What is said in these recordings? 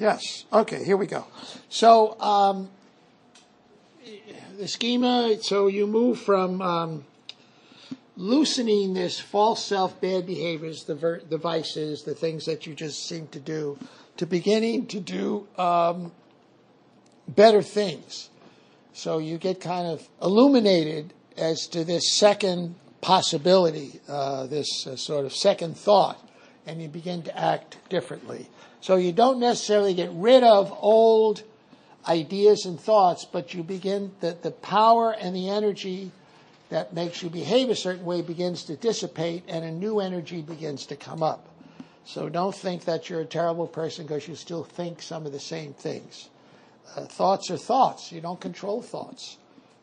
Yes. Okay, here we go. So, um, the schema, so you move from um, loosening this false self, bad behaviors, the, ver- the vices, the things that you just seem to do, to beginning to do um, better things. So you get kind of illuminated as to this second possibility, uh, this uh, sort of second thought, and you begin to act differently. So you don't necessarily get rid of old ideas and thoughts, but you begin the, the power and the energy that makes you behave a certain way begins to dissipate and a new energy begins to come up. So don't think that you're a terrible person because you still think some of the same things. Uh, thoughts are thoughts. You don't control thoughts,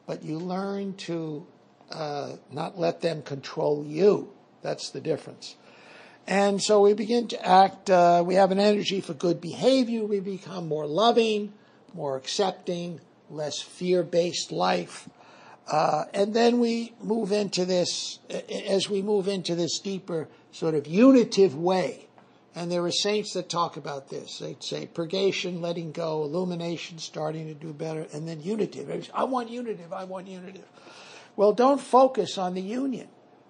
but you learn to uh, not let them control you. That's the difference. And so we begin to act, uh, we have an energy for good behavior. We become more loving, more accepting, less fear based life. Uh, and then we move into this, as we move into this deeper sort of unitive way. And there are saints that talk about this. They'd say purgation, letting go, illumination, starting to do better, and then unitive. I want unitive, I want unitive. Well, don't focus on the union.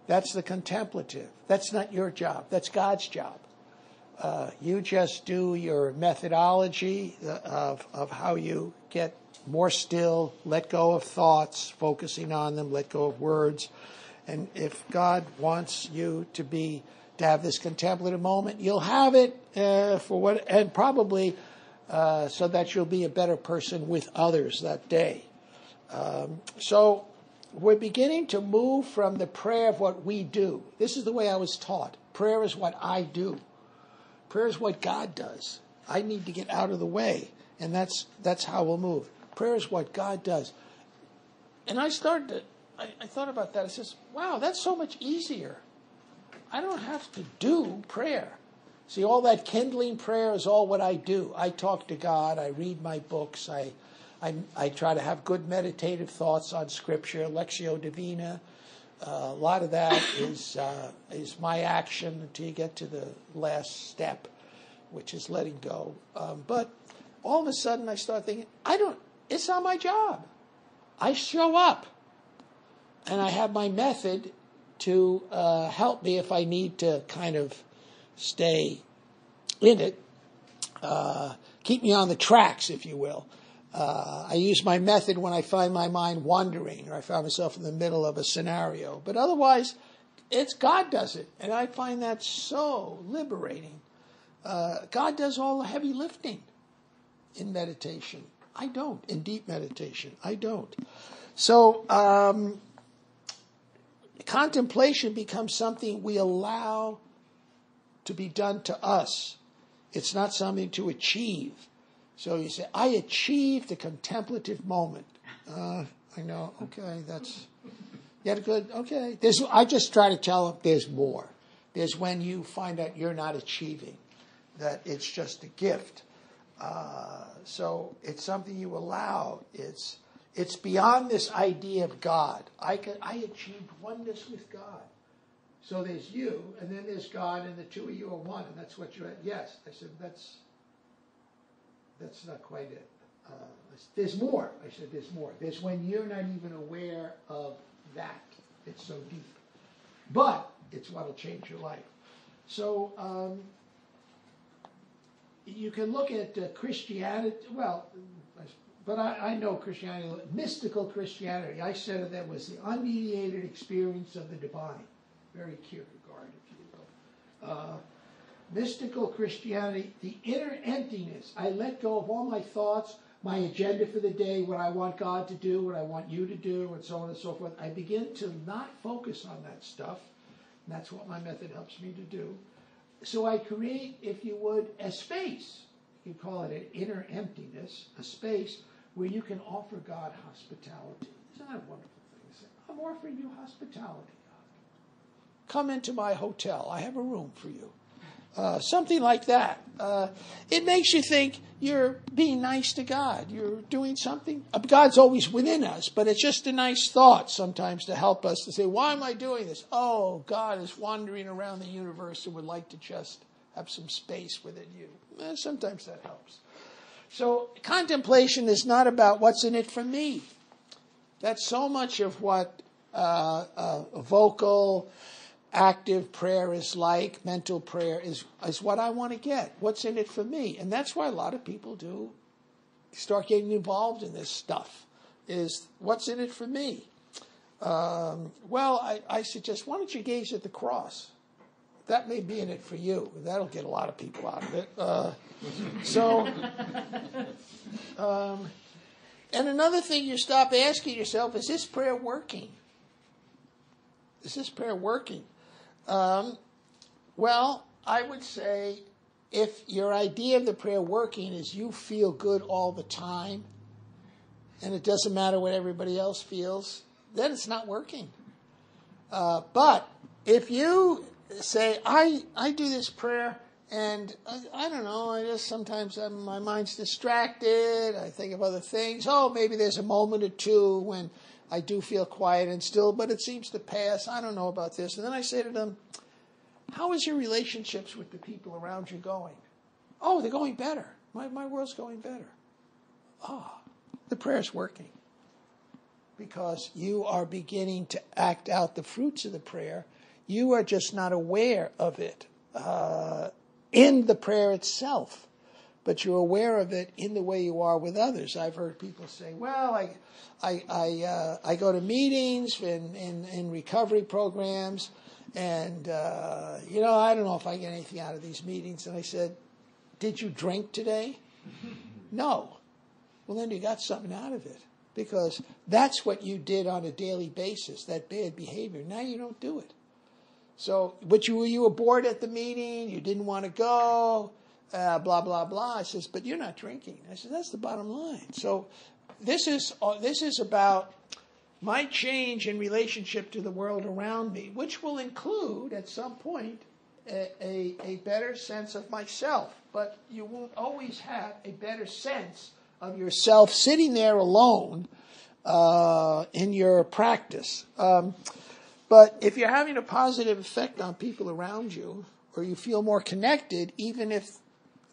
That's the contemplative. That's not your job. That's God's job. Uh, you just do your methodology of, of how you get more still, let go of thoughts, focusing on them, let go of words. And if God wants you to be to have this contemplative moment, you'll have it uh, for what, and probably uh, so that you'll be a better person with others that day. Um, so we're beginning to move from the prayer of what we do. This is the way I was taught. Prayer is what I do. Prayer is what God does. I need to get out of the way, and that's that's how we'll move. Prayer is what God does. And I started to, I, I thought about that. I says, wow, that's so much easier. I don't have to do prayer. See, all that kindling prayer is all what I do. I talk to God, I read my books, I I, I try to have good meditative thoughts on Scripture, Lectio Divina. Uh, a lot of that is uh, is my action until you get to the last step, which is letting go. Um, but all of a sudden, I start thinking, I don't. It's not my job. I show up, and I have my method to uh, help me if I need to kind of stay in it, uh, keep me on the tracks, if you will. Uh, I use my method when I find my mind wandering or I find myself in the middle of a scenario. But otherwise, it's God does it. And I find that so liberating. Uh, God does all the heavy lifting in meditation. I don't. In deep meditation, I don't. So, um, contemplation becomes something we allow to be done to us. It's not something to achieve. So you say, I achieved a contemplative moment. Uh, I know, okay, that's, a good, okay. There's, I just try to tell them there's more. There's when you find out you're not achieving, that it's just a gift. Uh, so it's something you allow. It's, it's beyond this idea of God. I, can, I achieved oneness with God. So there's you, and then there's God, and the two of you are one, and that's what you're at. Yes, I said, that's, that's not quite it. Uh, there's more. I said, there's more. There's when you're not even aware of that. It's so deep. But it's what'll change your life. So um, you can look at uh, Christianity. Well, but I, I, know Christianity, mystical Christianity. I said that was the unmediated experience of the divine. Very Kierkegaard, if you will. Uh, mystical Christianity, the inner emptiness. I let go of all my thoughts, my agenda for the day, what I want God to do, what I want you to do, and so on and so forth. I begin to not focus on that stuff. And that's what my method helps me to do. So I create, if you would, a space. You can call it an inner emptiness, a space where you can offer God hospitality. Isn't that a wonderful thing? I'm offering you hospitality, God. Come into my hotel. I have a room for you. Uh, something like that. Uh, it makes you think you're being nice to God. You're doing something. Uh, God's always within us, but it's just a nice thought sometimes to help us to say, why am I doing this? Oh, God is wandering around the universe and would like to just have some space within you. Eh, sometimes that helps. So contemplation is not about what's in it for me. That's so much of what uh, uh, vocal, active prayer is like, mental prayer is, is what I want to get. What's in it for me? And that's why a lot of people do start getting involved in this stuff, is what's in it for me? Um, well, I, I suggest, why don't you gaze at the cross? That may be in it for you. That'll get a lot of people out of it. Uh, so, um, and another thing you stop asking yourself is this prayer working? Is this prayer working? Um, well, I would say if your idea of the prayer working is you feel good all the time and it doesn't matter what everybody else feels, then it's not working. Uh, but if you say, I, I do this prayer and I, I don't know, I just sometimes I'm, my mind's distracted, I think of other things. Oh, maybe there's a moment or two when I do feel quiet and still, but it seems to pass. I don't know about this. And then I say to them, How is your relationships with the people around you going? Oh, they're going better. My, my world's going better. Ah, oh, the prayer's working because you are beginning to act out the fruits of the prayer. You are just not aware of it uh, in the prayer itself, but you're aware of it in the way you are with others. I've heard people say, "Well, I, I, I, uh, I go to meetings in, in, in recovery programs, and uh, you know, I don't know if I get anything out of these meetings." And I said, "Did you drink today?" no. Well, then you got something out of it because that's what you did on a daily basis, that bad behavior. Now you don't do it. So, but you, you were bored at the meeting, you didn't want to go, uh, blah, blah, blah. I says, but you're not drinking. I said, that's the bottom line. So this is, uh, this is about my change in relationship to the world around me, which will include at some point a, a, a better sense of myself. But you won't always have a better sense of yourself sitting there alone uh, in your practice. Um, but if you're having a positive effect on people around you, or you feel more connected, even if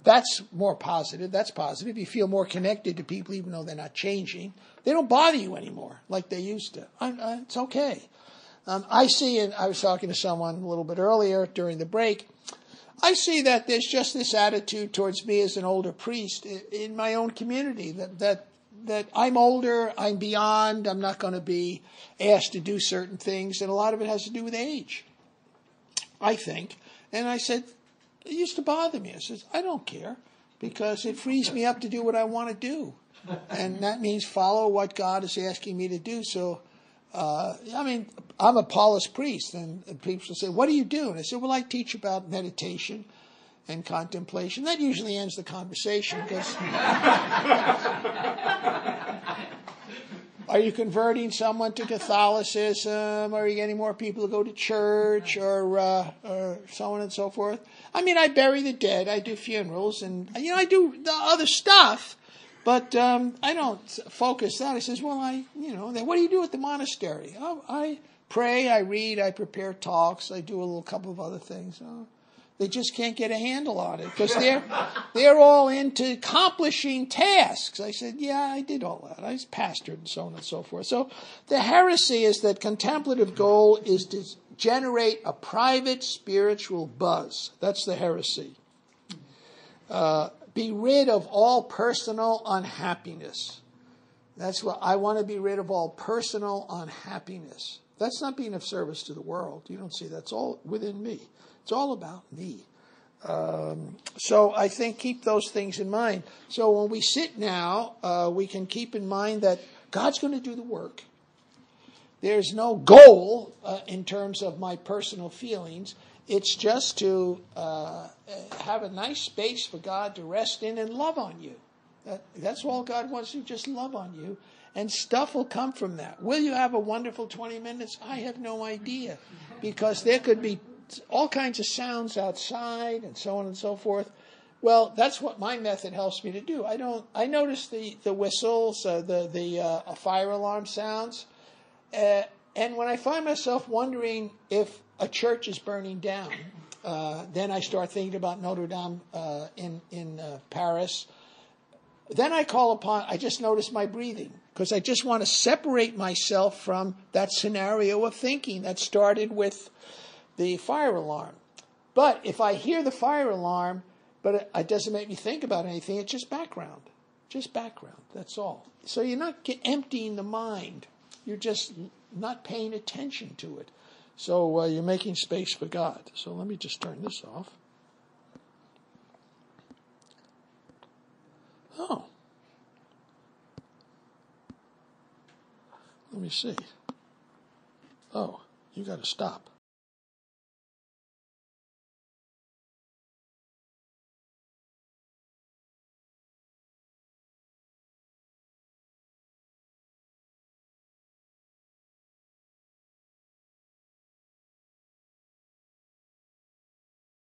that's more positive, that's positive. You feel more connected to people even though they're not changing. They don't bother you anymore like they used to. I, I, it's okay. Um, I see, and I was talking to someone a little bit earlier during the break. I see that there's just this attitude towards me as an older priest in, in my own community that, that that I'm older, I'm beyond, I'm not going to be asked to do certain things, and a lot of it has to do with age, I think. And I said, it used to bother me. I said, I don't care because it frees me up to do what I want to do. And that means follow what God is asking me to do. So, uh, I mean, I'm a Paulist priest, and people say, What do you do? And I said, Well, I teach about meditation and contemplation. That usually ends the conversation because. Are you converting someone to Catholicism? Are you getting more people to go to church, or uh, or so on and so forth? I mean, I bury the dead, I do funerals, and you know, I do the other stuff, but um, I don't focus that. He says, "Well, I, you know, then what do you do at the monastery?" Oh, I pray, I read, I prepare talks, I do a little couple of other things. Oh, they just can't get a handle on it because they're they're all into accomplishing tasks. I said, yeah, I did all that. I was pastored and so on and so forth. So the heresy is that contemplative goal is to generate a private spiritual buzz. That's the heresy. Uh, be rid of all personal unhappiness. That's what I want to be rid of all personal unhappiness. That's not being of service to the world. You don't see that's all within me. It's all about me. Um, so I think keep those things in mind. So when we sit now, uh, we can keep in mind that God's going to do the work. There's no goal uh, in terms of my personal feelings. It's just to uh, have a nice space for God to rest in and love on you. That, that's all God wants to just love on you. And stuff will come from that. Will you have a wonderful 20 minutes? I have no idea. Because there could be all kinds of sounds outside and so on and so forth. Well, that's what my method helps me to do. I don't. I notice the the whistles, uh, the the uh, fire alarm sounds, uh, and when I find myself wondering if a church is burning down, uh, then I start thinking about Notre Dame uh, in in uh, Paris. then I call upon, I just notice my breathing because I just want to separate myself from that scenario of thinking that started with the fire alarm. But if I hear the fire alarm, but it, it doesn't make me think about anything, it's just background. Just background, that's all. So you're not get, emptying the mind, you're just not paying attention to it. So uh, you're making space for God. So let me just turn this off. Oh. Let me see. Oh, you got to stop.